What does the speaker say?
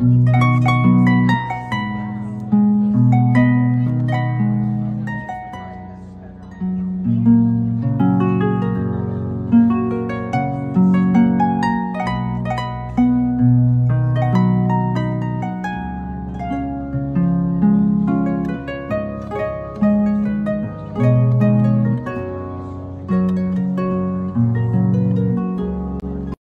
Wow.